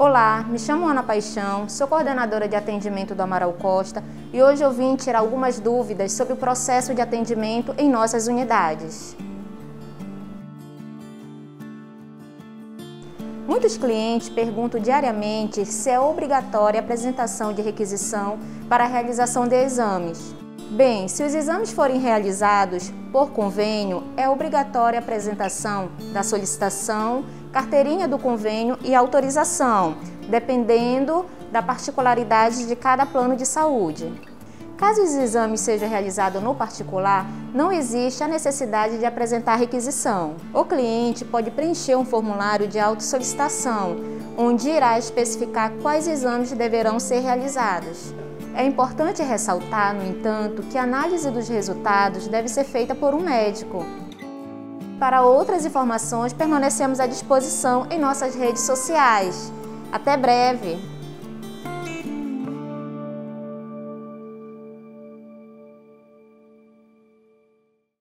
Olá, me chamo Ana Paixão, sou coordenadora de atendimento do Amaral Costa e hoje eu vim tirar algumas dúvidas sobre o processo de atendimento em nossas unidades. Muitos clientes perguntam diariamente se é obrigatória a apresentação de requisição para a realização de exames. Bem, se os exames forem realizados por convênio, é obrigatória a apresentação da solicitação, carteirinha do convênio e autorização, dependendo da particularidade de cada plano de saúde. Caso os exames sejam realizados no particular, não existe a necessidade de apresentar requisição. O cliente pode preencher um formulário de autossolicitação, onde irá especificar quais exames deverão ser realizados. É importante ressaltar, no entanto, que a análise dos resultados deve ser feita por um médico. Para outras informações, permanecemos à disposição em nossas redes sociais. Até breve!